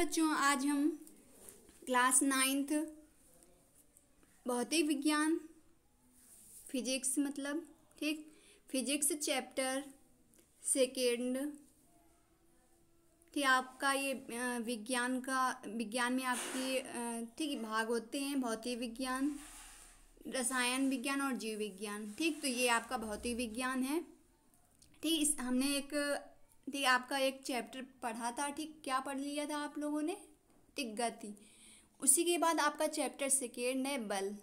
बच्चों, आज हम क्लास नाइन्थ, भौतिक विज्ञान, फिजिक्स मतलब ठीक? फिजिक्स चैप्टर, सेकेंड ठीक आपका ये विज्ञान का, विज्ञान में आपकी ठीक, भाग होते हैं भौतिक विज्ञान, रसायन विज्ञान और जीव विज्ञान, ठीक? तो ये आपका भौतिक विज्ञान है। ठीक, इस, हमने एक ठीक आपका एक चैप्टर पढ़ा था, ठीक? क्या पढ़ लिया था आप लोगों ने? ठीक गति उसी के बाद आपका चैप्टर सेकेंड है, बल।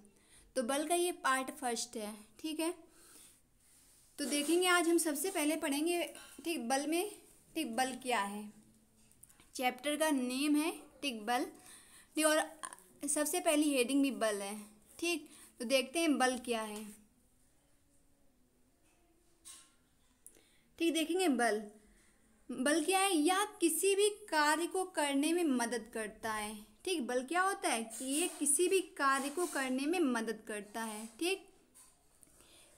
तो बल का ये पार्ट फ़र्स्ट है, ठीक है? तो देखेंगे आज हम सबसे पहले पढ़ेंगे, ठीक, बल में ठीक बल क्या है। चैप्टर का नेम है ठीक बल ठीक और सबसे पहली हेडिंग भी बल है, ठीक? तो देखते हैं बल क्या है। ठीक, देखेंगे बल। बल क्या है यह किसी भी कार्य को करने में मदद करता है। ठीक बल क्या होता है कि ये किसी भी कार्य को करने में मदद करता है। ठीक?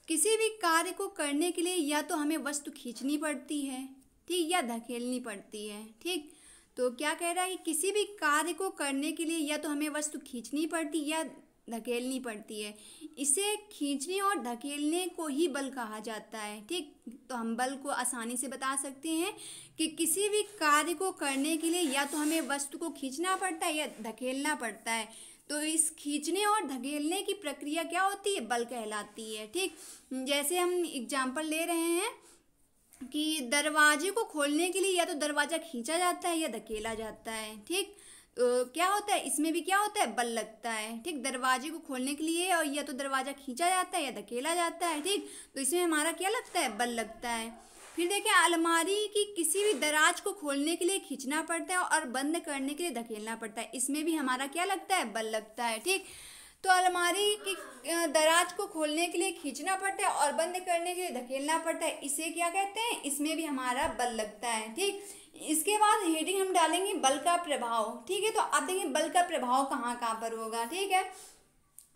किसी भी कार्य को करने के लिए या तो हमें वस्तु खींचनी पड़ती है, ठीक, या धकेलनी पड़ती है। ठीक? तो क्या कह रहा है कि किसी भी कार्य को करने के लिए या तो हमें वस्तु खींचनी पड़ती या धकेलनी पड़ती है। इसे खींचने और धकेलने को ही बल कहा जाता है। ठीक तो हम बल को आसानी से बता सकते हैं कि किसी भी कार्य को करने के लिए या तो हमें वस्तु को खींचना पड़ता है या धकेलना पड़ता है। तो इस खींचने और धकेलने की प्रक्रिया क्या होती है? बल कहलाती है। ठीक, जैसे हम एग्ज़ाम्पल ले रहे हैं कि दरवाजे को खोलने के लिए या तो दरवाज़ा खींचा जाता है या धकेला जाता है। ठीक क्या होता है? इसमें भी क्या होता है? बल लगता है, ठीक? दरवाजे को खोलने के लिए और या तो दरवाज़ा खींचा जाता है या धकेला जाता है, ठीक? तो इसमें हमारा क्या लगता है? बल लगता है। फिर देखिए, अलमारी की किसी भी दराज को खोलने के लिए खींचना पड़ता है और बंद करने के लिए धकेलना पड़ता है। इसमें भी हमारा क्या लगता है? बल लगता है, ठीक? तो अलमारी की दराज को खोलने के लिए खींचना पड़ता है और बंद करने के लिए धकेलना पड़ता है। इसे क्या कहते हैं? इसमें भी हमारा बल लगता है, ठीक? इसके बाद हेडिंग हम डालेंगे बल का प्रभाव, ठीक है? तो आप देखिए बल का प्रभाव कहाँ कहाँ पर होगा, ठीक है?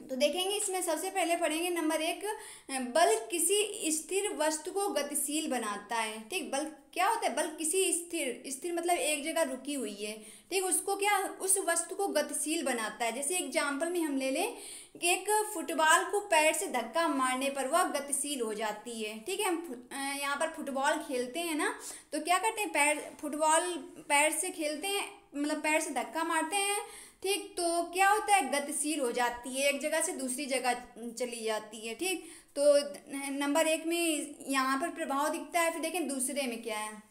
तो देखेंगे इसमें सबसे पहले पढ़ेंगे नंबर एक, बल किसी स्थिर वस्तु को गतिशील बनाता है। ठीक, बल क्या होता है? बल किसी स्थिर स्थिर मतलब एक जगह रुकी हुई है। ठीक, उसको क्या, उस वस्तु को गतिशील बनाता है। जैसे एग्ज़ाम्पल में हम ले लें कि एक फुटबॉल को पैर से धक्का मारने पर वह गतिशील हो जाती है। ठीक है, हम यहाँ पर फुटबॉल खेलते हैं ना तो क्या करते हैं? पैर, फुटबॉल पैर से खेलते हैं मतलब पैर से धक्का मारते हैं ठीक? तो क्या होता है? गतिशील हो जाती है, एक जगह से दूसरी जगह चली जाती है, ठीक? तो नंबर एक में यहाँ पर प्रभाव दिखता है, फिर देखें दूसरे में क्या है।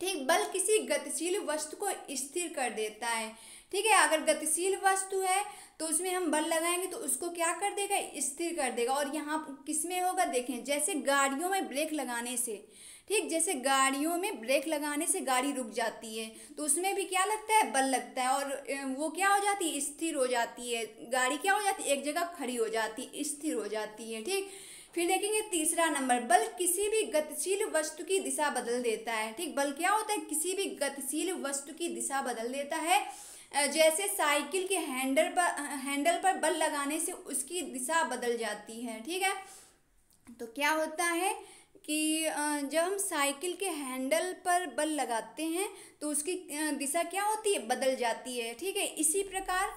ठीक? बल किसी गतिशील वस्तु को स्थिर कर देता है। ठीक है? अगर गतिशील वस्तु है तो उसमें हम बल लगाएँगे तो उसको क्या कर देगा? स्थिर कर देगा। और यहाँ किसमें होगा? देखें, जैसे गाड़ियों में ब्रेक लगाने से। ठीक, जैसे गाड़ियों में ब्रेक लगाने से गाड़ी रुक जाती है तो उसमें भी क्या लगता है? बल लगता है और वो क्या हो जाती है? स्थिर हो जाती है। गाड़ी क्या हो जाती है? एक जगह खड़ी हो जाती है, स्थिर हो जाती है, ठीक? फिर देखेंगे तीसरा नंबर, बल किसी भी गतिशील वस्तु की दिशा बदल देता है, ठीक? बल क्या होता है? किसी भी गतिशील वस्तु की दिशा बदल देता है। जैसे साइकिल के हैंडल पर हैंडल पर बल लगाने से उसकी दिशा बदल जाती है, ठीक है? तो क्या होता है? कि जब हम साइकिल के हैंडल पर बल लगाते हैं तो उसकी दिशा क्या होती है? बदल जाती है, ठीक है? इसी प्रकार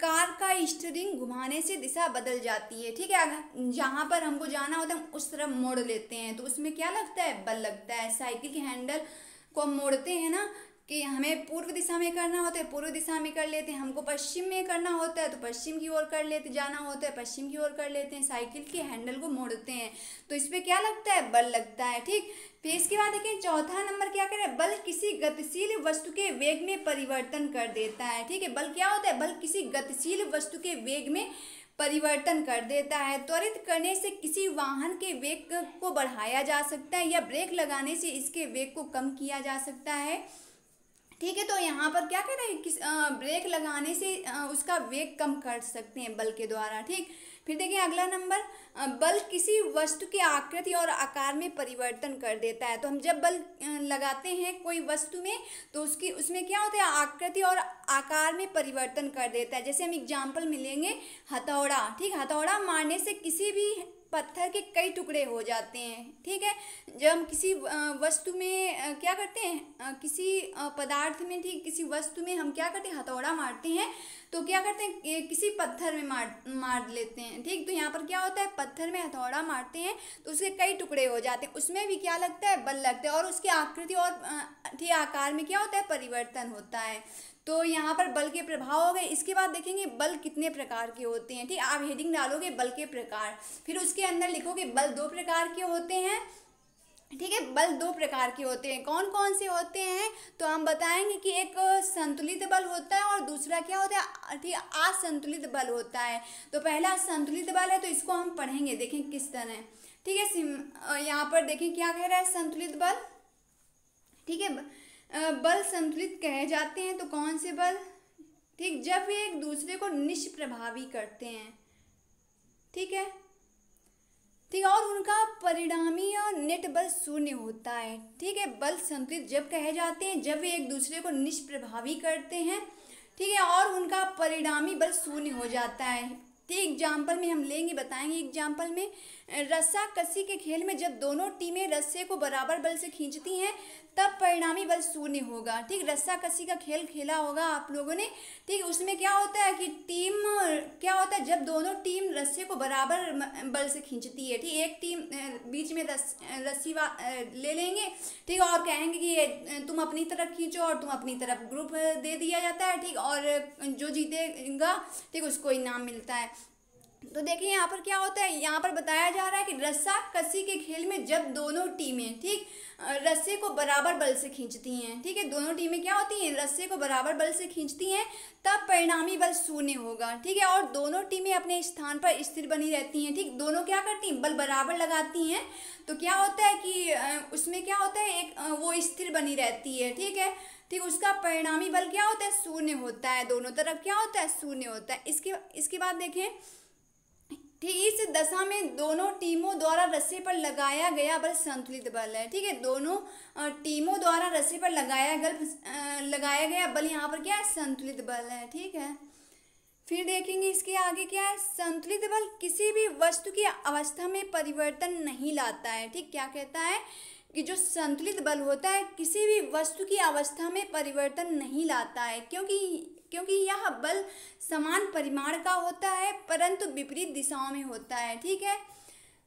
कार का स्टीयरिंग घुमाने से दिशा बदल जाती है, ठीक है? अगर जहाँ पर हमको जाना होता है, हम उस तरफ़ मोड़ लेते हैं तो उसमें क्या लगता है? बल लगता है। साइकिल के हैंडल को हम मोड़ते हैं ना कि हमें पूर्व दिशा में करना होता है, पूर्व दिशा में कर लेते हैं, हमको पश्चिम में करना होता है तो पश्चिम की ओर कर लेते, जाना होता है, पश्चिम की ओर कर लेते हैं, साइकिल के हैंडल को मोड़ते हैं। तो इस पर क्या लगता है? बल लगता है, ठीक? फिर इसके बाद देखिए चौथा नंबर क्या करें बल किसी गतिशील वस्तु के वेग में परिवर्तन कर देता है, ठीक है? बल क्या होता है? बल किसी गतिशील वस्तु के वेग में परिवर्तन कर देता है। त्वरित करने से किसी वाहन के वेग को बढ़ाया जा सकता है या ब्रेक लगाने से इसके वेग को कम किया जा सकता है। ठीक है तो यहाँ पर क्या कह रहे हैं? किस ब्रेक लगाने से आ, उसका वेग कम कर सकते हैं बल के द्वारा ठीक? फिर देखिए अगला नंबर बल किसी वस्तु की आकृति और आकार में परिवर्तन कर देता है। तो हम जब बल लगाते हैं कोई वस्तु में तो उसकी उसमें क्या होता है? आकृति और आकार में परिवर्तन कर देता है। जैसे हम एग्ज़ाम्पल मिलेंगे हथौड़ा ठीक? हथौड़ा मारने से किसी भी पत्थर के कई टुकड़े हो जाते हैं, ठीक है? जब हम किसी वस्तु में क्या करते हैं? किसी पदार्थ में, ठीक, किसी वस्तु में हम क्या करते हैं? हथौड़ा मारते हैं तो क्या करते हैं? किसी पत्थर में मार मार लेते हैं, ठीक? तो यहाँ पर क्या होता है? पत्थर में हथौड़ा मारते हैं तो उसके कई टुकड़े हो जाते हैं। उसमें भी क्या लगता है? बल लगता है और उसकी आकृति और ठीक, आकार में क्या होता है? परिवर्तन होता है। तो यहाँ पर बल के प्रभाव हो गए। इसके बाद देखेंगे बल कितने प्रकार के होते हैं, ठीक? आप हेडिंग डालोगे बल के प्रकार। फिर उसके अंदर लिखोगे बल दो प्रकार के होते हैं, ठीक है? बल दो प्रकार के होते हैं। कौन कौन से होते हैं? तो हम बताएँगे कि एक संतुलित बल होता है और दूसरा क्या होता है? ठीक है, असंतुलित बल होता है। तो पहला संतुलित बल है तो इसको हम पढ़ेंगे, देखें किस तरह ठीक है यहाँ पर देखें क्या कह रहा है संतुलित बल? ठीक है बल संतुलित कहे जाते हैं तो कौन से बल? ठीक, जब वे एक दूसरे को निष्प्रभावी करते हैं। ठीक है? ठीक है और उनका परिणामी और नेट बल शून्य होता है। ठीक है, बल संतुलित जब कहे जाते हैं, जब वे एक दूसरे को निष्प्रभावी करते हैं, ठीक है, और उनका परिणामी बल शून्य हो जाता है। ठीक एग्ज़ाम्पल में हम लेंगे, बताएँगे एग्ज़ाम्पल में रस्सा कसी के खेल में जब दोनों टीमें रस्से को बराबर बल से खींचती हैं, तब परिणामी बल शून्य होगा। ठीक, रस्सा कसी का खेल खेला होगा आप लोगों ने। ठीक, उसमें क्या होता है कि टीम, क्या होता है, जब दोनों टीम रस्से को बराबर बल से खींचती है, ठीक, एक टीम बीच में रस रस्सी ले लेंगे, ठीक, और कहेंगे कि तुम अपनी तरफ़ खींचो और तुम अपनी तरफ़ ग्रुप दे दिया जाता है, ठीक, और जो जीतेगा, ठीक, उसको इनाम मिलता है। तो देखिए यहाँ पर क्या होता है, यहाँ पर बताया जा रहा है कि रस्सा कसी के खेल में जब दोनों टीमें, ठीक रस्से को बराबर बल से खींचती हैं, ठीक है, दोनों टीमें क्या होती हैं, रस्से को बराबर बल से खींचती हैं, तब परिणामी बल शून्य होगा, ठीक है, और दोनों टीमें अपने स्थान पर स्थिर बनी रहती हैं, ठीक, दोनों क्या करती हैं, बल बराबर लगाती हैं तो क्या होता है कि उसमें क्या होता है, एक वो स्थिर बनी रहती है, ठीक है, ठीक, उसका परिणामी बल क्या होता है, शून्य होता है, दोनों तरफ़ क्या होता है, शून्य होता है, इसके इसके बाद देखें इस दशा में दोनों टीमों द्वारा रस्सी पर लगाया गया बल संतुलित बल है, ठीक है? दोनों टीमों द्वारा रस्सी पर लगाया गल लगाया गया बल यहाँ पर क्या है? संतुलित बल है, ठीक है? फिर देखेंगे इसके आगे क्या है? संतुलित बल किसी भी वस्तु की अवस्था में परिवर्तन नहीं लाता है, ठीक? क्या कहता है? कि जो संतुलित बल होता है, किसी भी वस्तु की अवस्था में परिवर्तन नहीं लाता है, क्योंकि क्योंकि यह बल समान परिमाण का होता है, परंतु विपरीत दिशाओं में होता है, ठीक है?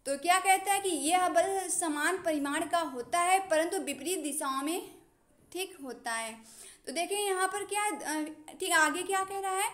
तो क्या कहता है कि यह बल समान परिमाण का होता है, परंतु विपरीत दिशाओं में ठीक होता है? तो देखें यहाँ पर क्या ठीक आगे क्या कह रहा है?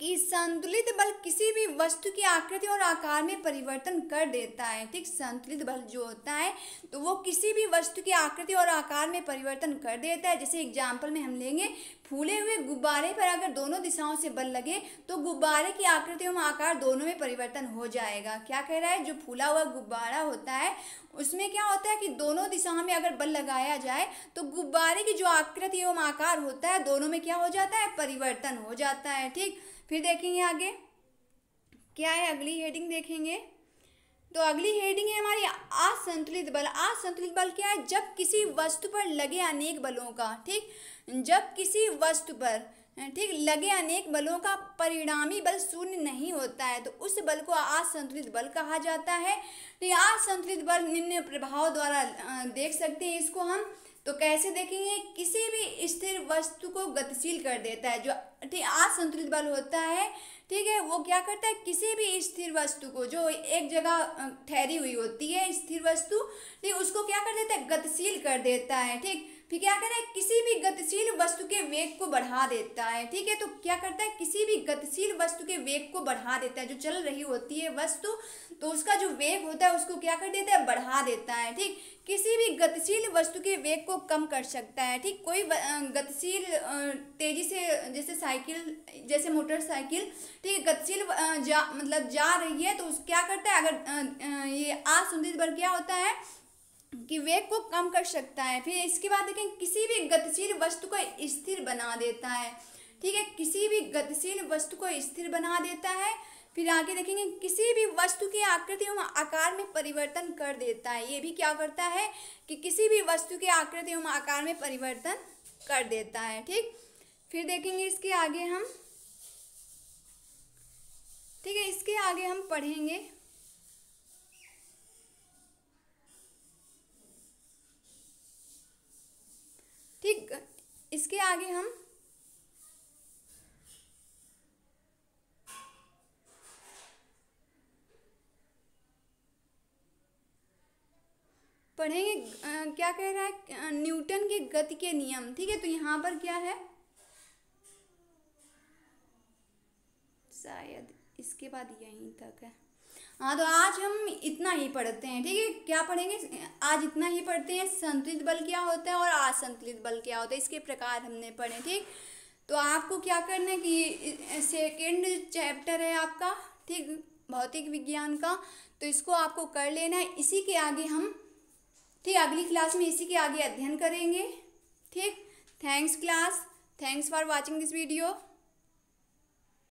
कि संतुलित बल किसी भी वस्तु की आकृति और आकार में परिवर्तन कर देता है। ठीक, संतुलित बल जो होता है तो वो किसी भी वस्तु की आकृति और आकार में परिवर्तन कर देता है। जैसे एग्ज़ाम्पल में हम लेंगे फूले हुए गुब्बारे पर अगर दोनों दिशाओं से बल लगे तो गुब्बारे की आकृति एवं आकार दोनों में परिवर्तन हो जाएगा। क्या कह रहा है? जो फूला हुआ गुब्बारा होता है, उसमें क्या होता है कि दोनों दिशाओं में अगर बल लगाया जाए तो गुब्बारे की जो आकृति एवं आकार होता है, दोनों में क्या हो जाता है? परिवर्तन हो जाता है। ठीक? फिर देखेंगे आगे। क्या है? अगली हेडिंग देखेंगे। तो अगली हेडिंग है हमारी असंतुलित बल। असंतुलित बल क्या है? जब किसी वस्तु पर लगे अनेक बलों का, ठीक? जब किसी वस्तु पर, ठीक, लगे अनेक बलों का परिणामी बल शून्य नहीं होता है तो उस बल को असंतुलित बल कहा जाता है। तो असंतुलित बल निम्न प्रभाव द्वारा देख सकते हैं इसको हम। तो कैसे देखेंगे? किसी भी स्थिर वस्तु को गतिशील कर देता है, जो ठीक असंतुलित बल होता है, ठीक है, वो क्या करता है? किसी भी स्थिर वस्तु को, जो एक जगह ठहरी हुई होती है स्थिर वस्तु, ठीक, उसको क्या कर देता है? गतिशील कर देता है, ठीक। फिर क्या करें किसी भी गतिशील वस्तु के वेग को बढ़ा देता है, ठीक है तो क्या करता है, किसी भी गतिशील वस्तु के वेग को बढ़ा देता है, जो चल रही होती है वस्तु तो उसका जो वेग होता है, उसको क्या कर देता है, बढ़ा देता है, ठीक? किसी भी गतिशील वस्तु के वेग को कम कर सकता है, ठीक? कोई गतिशील तेज़ी से, जैसे साइकिल, जैसे मोटरसाइकिल, ठीक है, गतिशील जा मतलब जा रही है तो उस क्या करता है, अगर ये असुंदित बल क्या होता है कि वेग को कम कर सकता है। फिर इसके बाद देखें, किसी भी गतिशील वस्तु को स्थिर बना देता है। ठीक है, किसी भी गतिशील वस्तु को स्थिर बना देता है। फिर आगे देखेंगे, किसी भी वस्तु की आकृति एवं आकार में परिवर्तन कर देता है। ये भी क्या करता है कि किसी भी वस्तु की आकृति एवं आकार में परिवर्तन कर देता है। ठीक, फिर देखेंगे इसके आगे हम, ठीक है, इसके आगे हम पढ़ेंगे। ठीक, इसके आगे हम पढ़ेंगे क्या कह रहा है न्यूटन के गति के नियम, ठीक है तो यहाँ पर क्या है? शायद इसके बाद यहीं तक है। हाँ तो आज हम इतना ही पढ़ते हैं, ठीक है? क्या पढ़ेंगे? आज इतना ही पढ़ते हैं, संतुलित बल क्या होता है और असंतुलित बल क्या होता है, इसके प्रकार हमने पढ़े, ठीक? तो आपको क्या करना है कि सेकेंड चैप्टर है आपका, ठीक? भौतिक विज्ञान का तो इसको आपको कर लेना है। इसी के आगे हम, ठीक, अगली क्लास में इसी के आगे अध्ययन करेंगे, ठीक? Thanks class thanks for watching this video